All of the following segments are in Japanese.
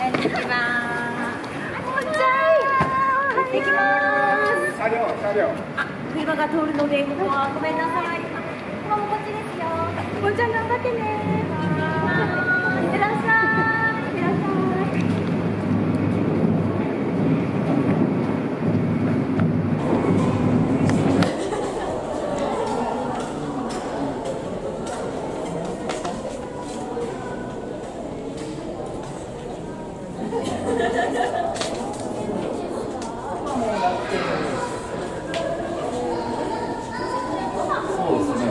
す。車両車両あ、車が通るので、ここはごめんなさい。あ、こっちですよ。こんちゃん頑張ってね。いってらっしゃい。いってらっしゃい。そうですね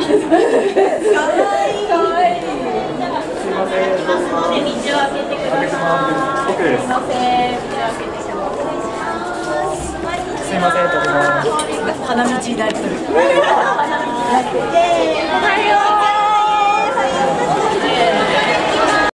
花道になってる。